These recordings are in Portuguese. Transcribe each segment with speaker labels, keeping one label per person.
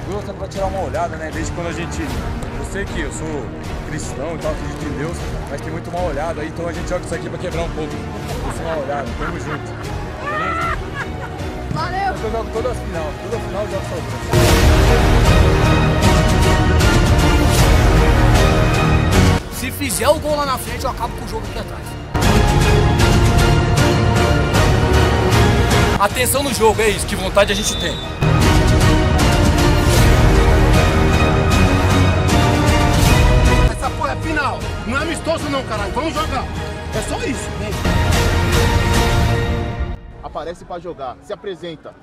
Speaker 1: gosto é pra tirar uma olhada, né? Desde quando a gente. Eu sei que eu sou
Speaker 2: cristão
Speaker 1: e tal, acredito em Deus, mas tem muito mal olhado aí, então a gente joga isso aqui pra quebrar um pouco
Speaker 2: esse
Speaker 1: mal olhado. Tamo junto. Beleza? Valeu! Eu jogo toda a final, toda a final eu jogo sozinho.
Speaker 3: Se fizer o gol lá na frente, eu acabo com o jogo aqui atrás.
Speaker 2: Atenção no jogo, é isso, que vontade a gente tem.
Speaker 4: Não é amistoso não, caralho. Vamos jogar. É só isso. Vem.
Speaker 5: Aparece pra jogar. Se apresenta.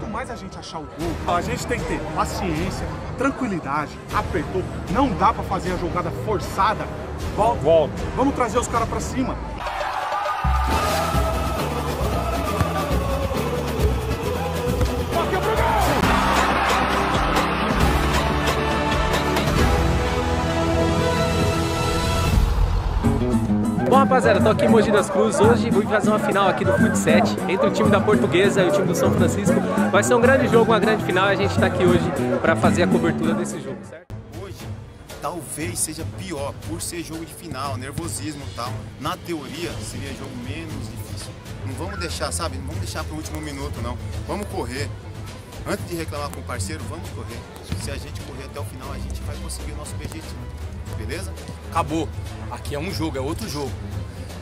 Speaker 6: Quanto mais a gente achar o gol, a gente tem que ter paciência, tranquilidade, apertou. Não dá pra fazer a jogada forçada. Volta. Volta. Vamos trazer os caras pra cima.
Speaker 7: Rapaziada, tô aqui em Mogi das Cruzes hoje. Vou fazer uma final aqui do Fut 7 entre o time da Portuguesa e o time do São Francisco. Vai ser um grande jogo, uma grande final e a gente tá aqui hoje para fazer a cobertura desse jogo, certo?
Speaker 8: hoje talvez seja pior por ser jogo de final, nervosismo e tal. Na teoria seria jogo menos difícil. Não vamos deixar, sabe? Não vamos deixar para o último minuto, não. Vamos correr. Antes de reclamar com o parceiro, vamos correr. Se a gente correr até o final, a gente vai conseguir o nosso objetivo. Beleza?
Speaker 2: Acabou. Aqui é um jogo, é outro jogo.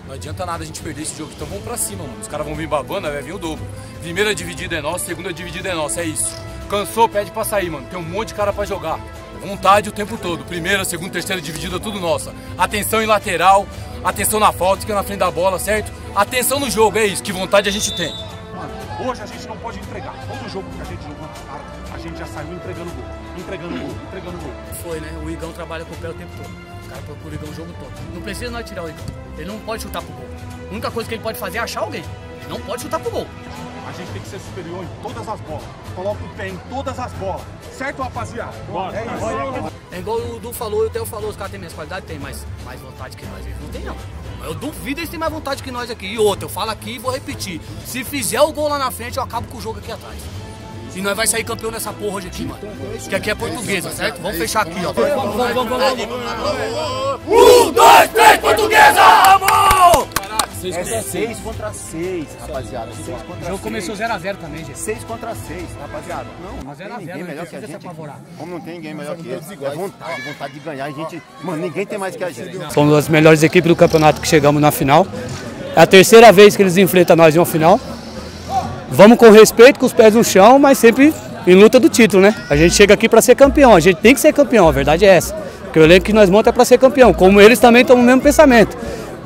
Speaker 2: Não adianta nada a gente perder esse jogo, então vamos pra cima, mano. Os caras vão vir babando, vai vir o dobro. Primeira dividida é nossa, segunda dividida é nossa, é isso. Cansou, pede pra sair, mano. Tem um monte de cara pra jogar. Vontade o tempo todo. Primeira, segunda, terceira dividida, tudo nossa. Atenção em lateral, atenção na falta, fica na frente da bola, certo? Atenção no jogo, é isso. Que vontade a gente tem.
Speaker 6: Mano, hoje a gente não pode entregar. Todo jogo que a gente jogou, a gente já saiu entregando gol. Entregando gol, entregando gol.
Speaker 3: Foi, né? O Igão trabalha com o pé o tempo todo. O cara procura o Igão o jogo todo. Não precisa nós tirar o Igão. Ele não pode chutar pro gol. A única coisa que ele pode fazer é achar alguém. Ele não pode chutar pro gol.
Speaker 6: A gente tem que ser superior em todas as bolas. Coloca o pé em todas as bolas. Certo, rapaziada? É isso.
Speaker 3: É igual o Du falou e o Theo falou, os caras têm minhas qualidades? Tem, mas mais vontade que nós. Eles não tem, não. Eu duvido eles têm mais vontade que nós aqui. E outra, eu falo aqui e vou repetir. Se fizer o gol lá na frente, eu acabo com o jogo aqui atrás. E nós vai sair campeão nessa porra hoje aqui, mano.
Speaker 8: Que
Speaker 3: aqui é portuguesa, certo? Vamos fechar aqui, ó. Vamos, vamos, vamos,
Speaker 8: vamos. Um,
Speaker 3: dois, três, portuguesa! Vamos!
Speaker 2: Essa é 6
Speaker 8: contra 6, rapaziada.
Speaker 5: 6
Speaker 8: contra 6. O jogo começou
Speaker 3: 0x0 também, gente.
Speaker 8: 6 contra 6, rapaziada. Não, não zero tem a zero, ninguém não melhor que a se gente. apavorar. Como não tem ninguém melhor que eles. É vontade, vontade de ganhar. A gente, mano, ninguém tem mais que a gente.
Speaker 9: Somos as melhores equipes do campeonato que chegamos na final. É a terceira vez que eles enfrentam nós em uma final. Vamos com respeito, com os pés no chão, mas sempre em luta do título, né? A gente chega aqui para ser campeão, a gente tem que ser campeão, a verdade é essa. Porque o elenco que nós montamos é para ser campeão, como eles também estão no mesmo pensamento.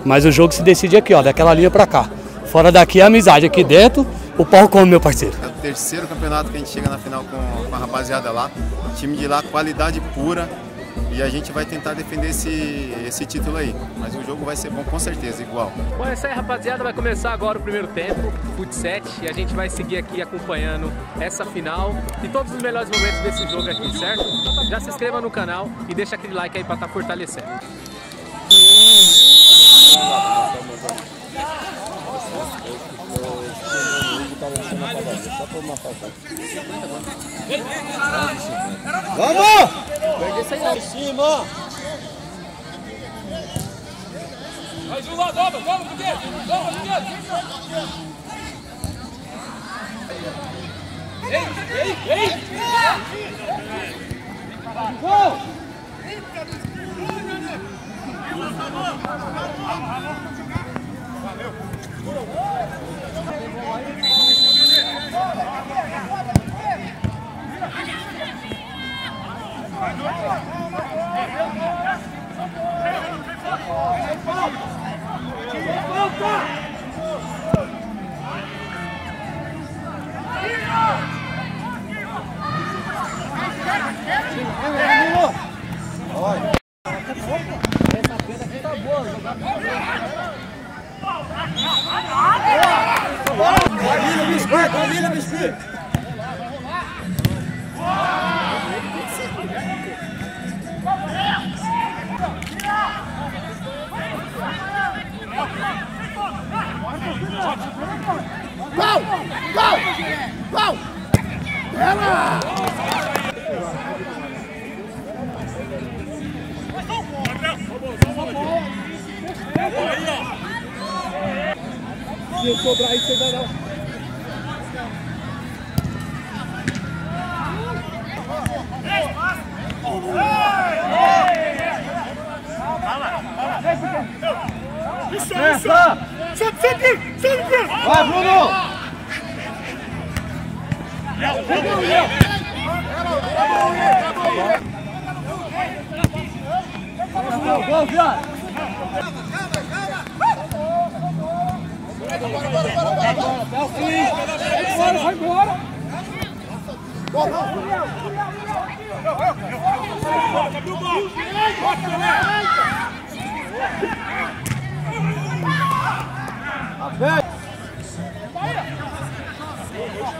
Speaker 9: Mas o jogo se decide aqui, ó, daquela linha para cá. Fora daqui é amizade, aqui dentro o pau come, meu parceiro.
Speaker 8: É o terceiro campeonato que a gente chega na final com, com a rapaziada lá. Time de lá, qualidade pura. E a gente vai tentar defender esse, esse título aí. Mas o jogo vai ser bom com certeza, igual.
Speaker 7: Bom, é isso aí, rapaziada. Vai começar agora o primeiro tempo, Fut 7, e a gente vai seguir aqui acompanhando essa final e todos os melhores momentos desse jogo aqui, certo? Já se inscreva no canal e deixa aquele like aí pra estar fortalecendo.
Speaker 3: Vamos! Pega esse lá
Speaker 7: em cima! Mais um lado, vamos! Vamos! Vamos! Ei, ei, ei! Gol! Valeu! Gol! Gol! Gol! Ela! Se eu sobrar aí, você vai dar. Fala, fala. Isso, é isso.
Speaker 3: Sempre, sempre. Vai, Bruno! Gol, gol, viado! Bora, bora, bora, bora! É o fim! Vai embora, vai embora! Bora, bora! Abriu o gol!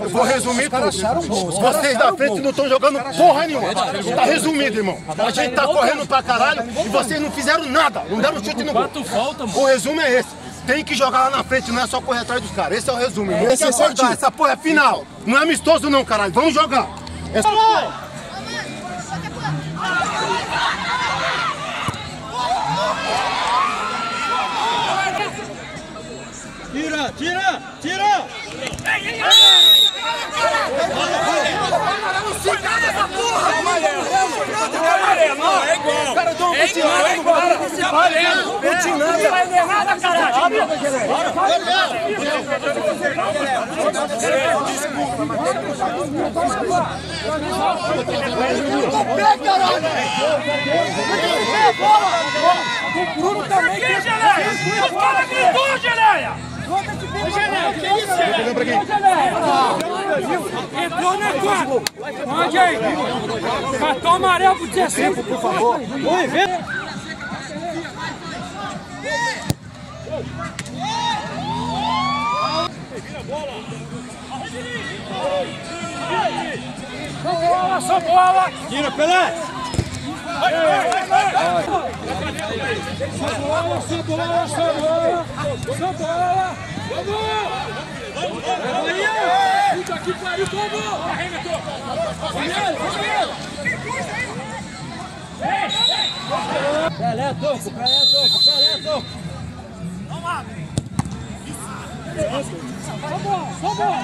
Speaker 4: Eu vou resumir tudo. Vocês da frente não estão jogando porra nenhuma. Tá resumido, irmão. A gente tá correndo pra caralho e vocês não fizeram nada. Não deram chute no gol. O resumo é esse. Tem que jogar lá na frente, não é só correr atrás dos caras. Esse é o resumo. irmão. Tem que acordar. Essa porra é final. Não é amistoso não, caralho. Vamos jogar. É só... Tira, tira, tira! O Bruno caralho Aqui, Geleia! Fala que tu, Geleia! Entrou na quadra. Pode aí. Cartão amarelo pro terceiro, por favor. Oi, vem. Bola, só bola! Tira, Pelé! Só bola, só bola! Só bola! Vamos! Aí! Puta que pariu, vamos! Vamos, vamos! Pelé, toco, Pelé, toco, Pelé, toco! Só bola, só bola!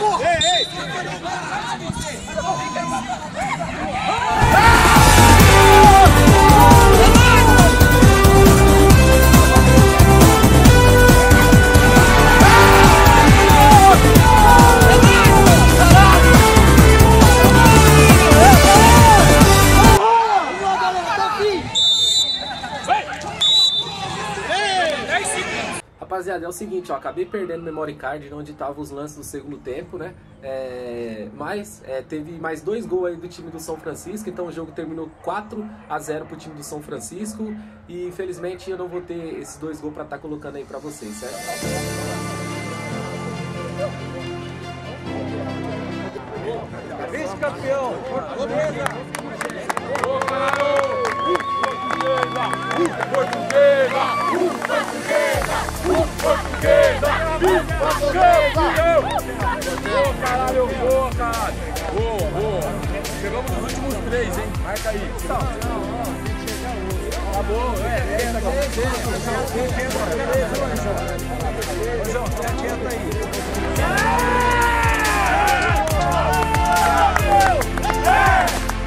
Speaker 4: Porra! Ei, ei!
Speaker 7: O seguinte, ó, acabei perdendo o memory card onde estavam os lances do segundo tempo, né? É, mas é, teve mais dois gols aí do time do São Francisco, então o jogo terminou 4 a 0 pro time do São Francisco e infelizmente eu não vou ter esses dois gols para estar tá colocando aí para vocês, certo? Vice-campeão, Portuguesa! Portuguesa!
Speaker 2: Portuguesa! Portuguesa! Ufa, esquerda! Ufa, campeão! Boa, caralho! Boa, caralho! Boa, boa! Chegamos nos últimos três, hein? Marca aí. Tá bom, é, é, é, é, é, é, é, é, é, É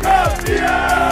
Speaker 2: campeão!